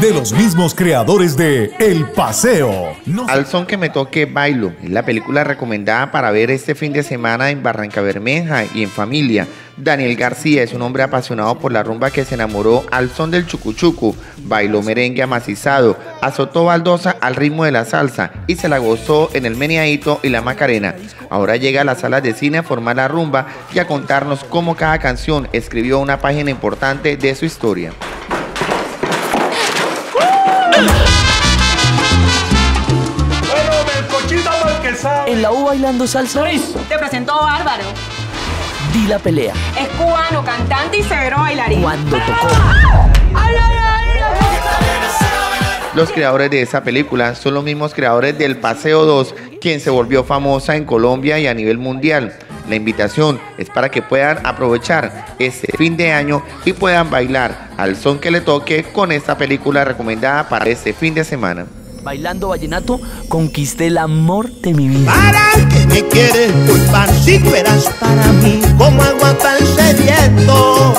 de los mismos creadores de El Paseo. Al son que me toque bailo, es la película recomendada para ver este fin de semana en Barranca Bermeja y en familia. Daniel García es un hombre apasionado por la rumba que se enamoró al son del chucuchucu, bailó merengue amacizado, azotó baldosa al ritmo de la salsa y se la gozó en el meneadito y la macarena. Ahora llega a las salas de cine a formar la rumba y a contarnos cómo cada canción escribió una página importante de su historia. En la U bailando salsa. Te presento a Bárbaro. Di la pelea. Es cubano, cantante y severo bailarín. Cuando tocó. Los creadores de esa película son los mismos creadores del Paseo 2, quien se volvió famosa en Colombia y a nivel mundial. La invitación es para que puedan aprovechar este fin de año y puedan bailar al son que le toque con esta película recomendada para este fin de semana. Bailando vallenato, conquisté el amor de mi vida. ¿Para que me quieres culpar si tú eras para mí como agua tan sediento?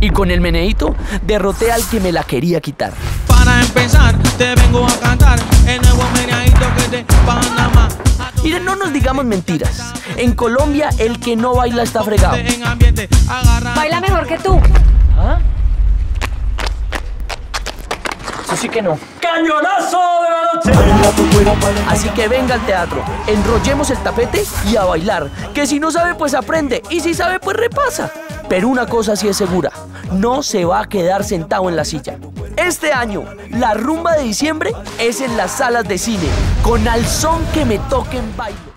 Y con el meneíto derroté al que me la quería quitar. Para empezar, te Miren, no nos digamos mentiras. En Colombia, el que no baila está fregado. Baila mejor que tú. ¿Ah? Eso sí que no. ¡Cañonazo de la noche! Así que venga al teatro, enrollemos el tapete y a bailar. Que si no sabe, pues aprende. Y si sabe, pues repasa. Pero una cosa sí es segura, no se va a quedar sentado en la silla. Este año, la rumba de diciembre es en las salas de cine, con al son que me toquen bailo.